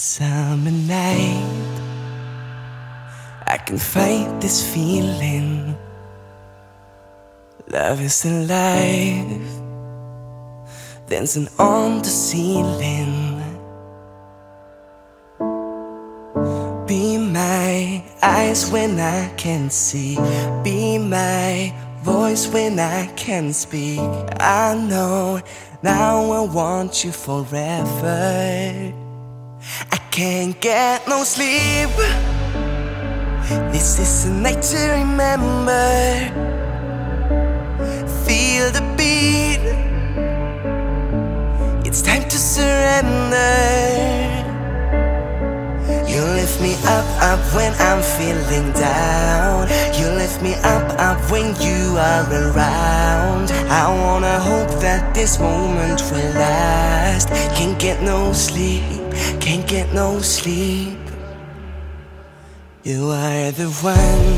summer night. I can fight this feeling. Love is alive. Dancing on the ceiling. Be my eyes when I can see. Be my voice when I can speak. I know now I want you forever I can't get no sleep. This is a night to remember. Feel the beat. It's time to surrender. You lift me up, up when I'm feeling down. You lift me up, up when you are around. I wanna hope that this moment will last. Can't get no sleep can't get no sleep. You are the one,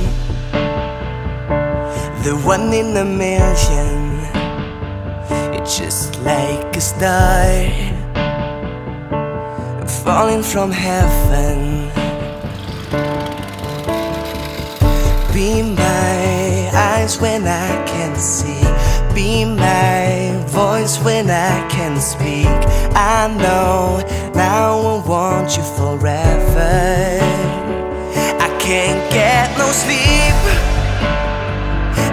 the one in a million. You're just like a star falling from heaven. Be my eyes when I can see. Be my voice when I can speak. I know now I want you forever. I can't get no sleep.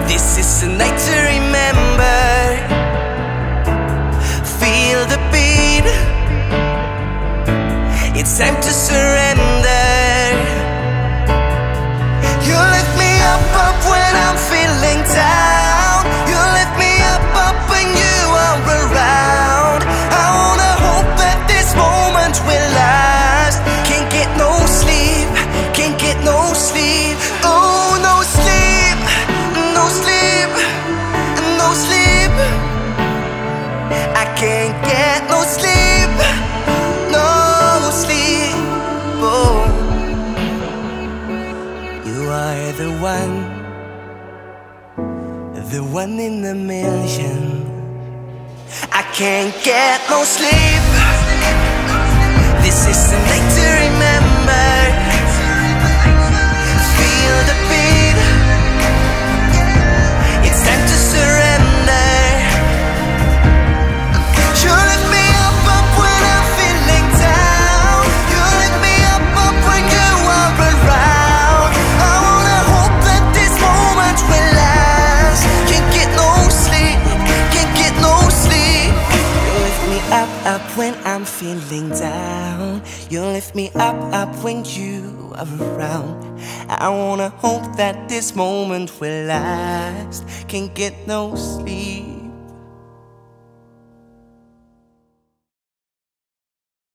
This is a night to remember. Feel the beat. It's time to surrender. Can't get no sleep, no sleep. Oh. You are the one, the one in a million. I can't get no sleep. This is up when I'm feeling down. You lift me up, up when you are around. I wanna hope that this moment will last. Can't get no sleep.